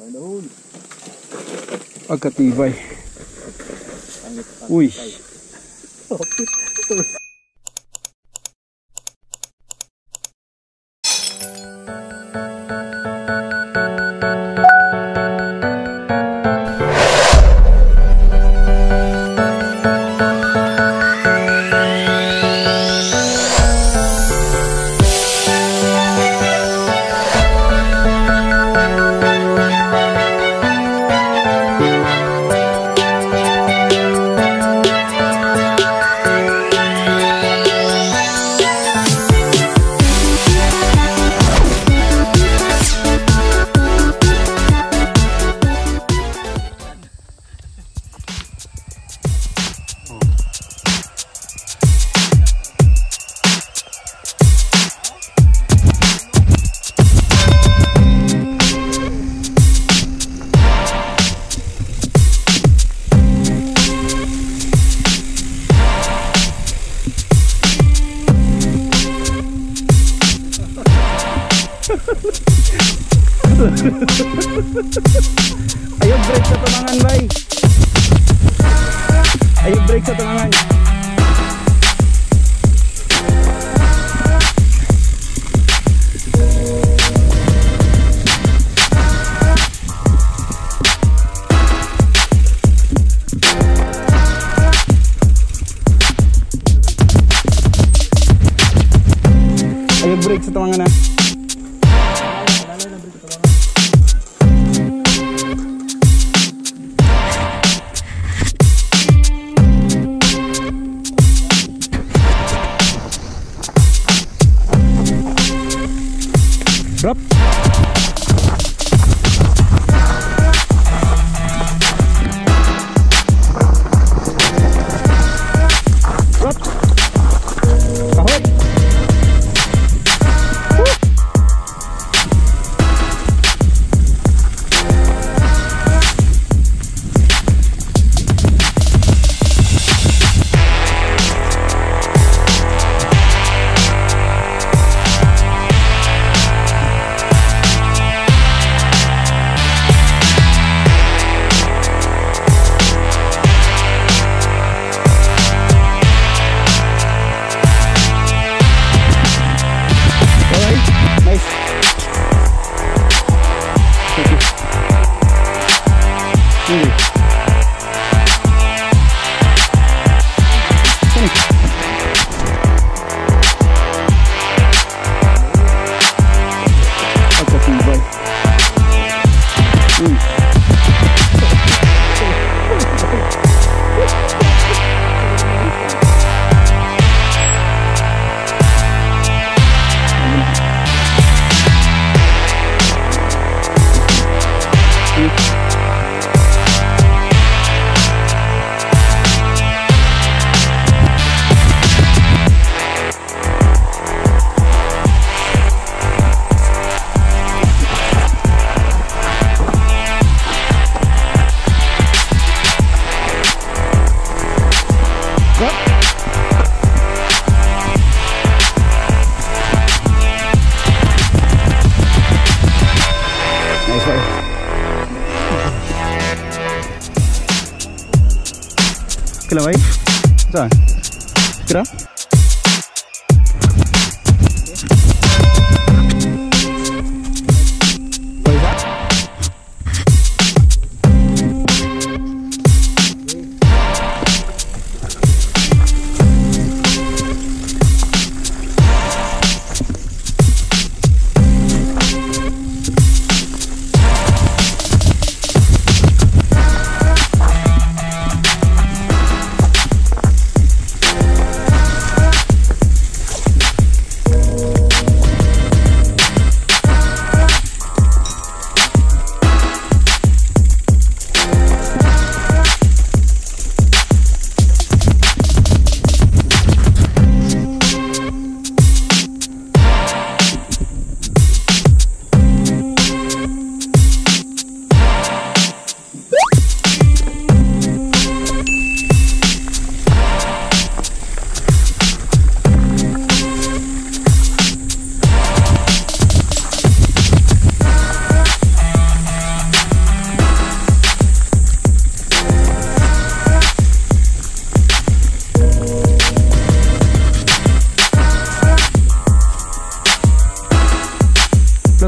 Panahon. Pagkatibay. Uy. Ayog break sa tumangan, bay. Ayog break sa tumangan. Kilo भाई क्या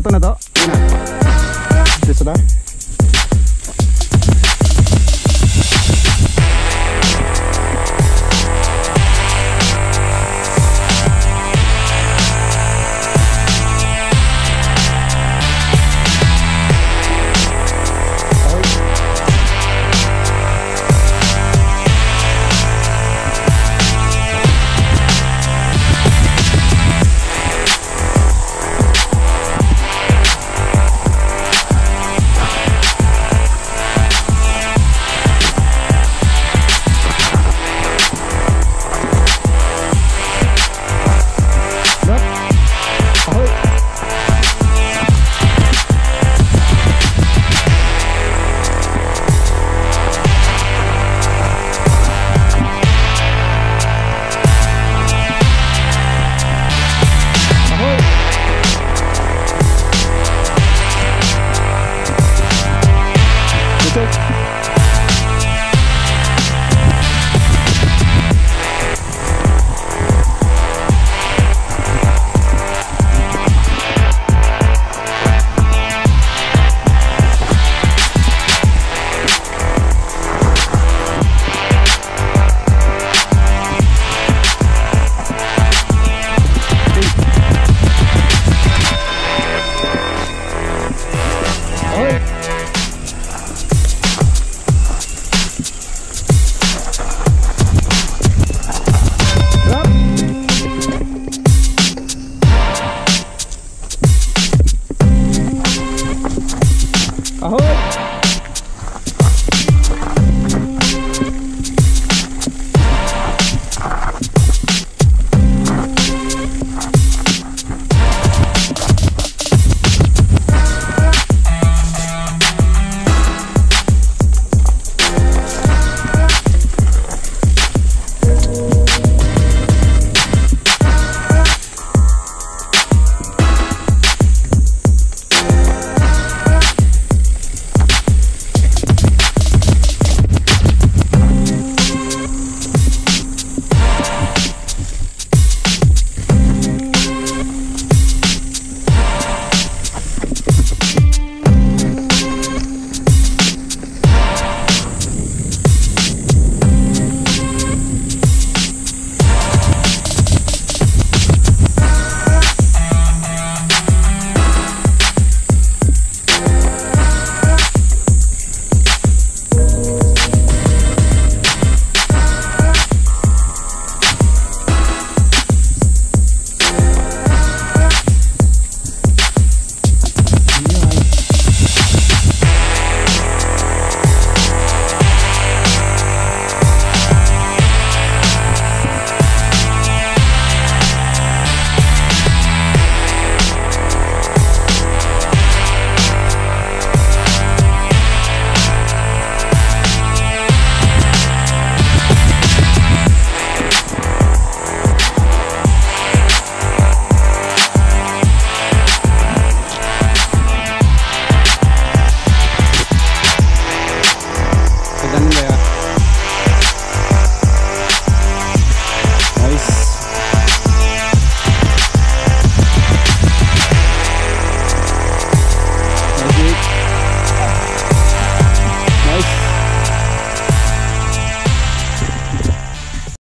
Ito na to. Ito na. Benedict.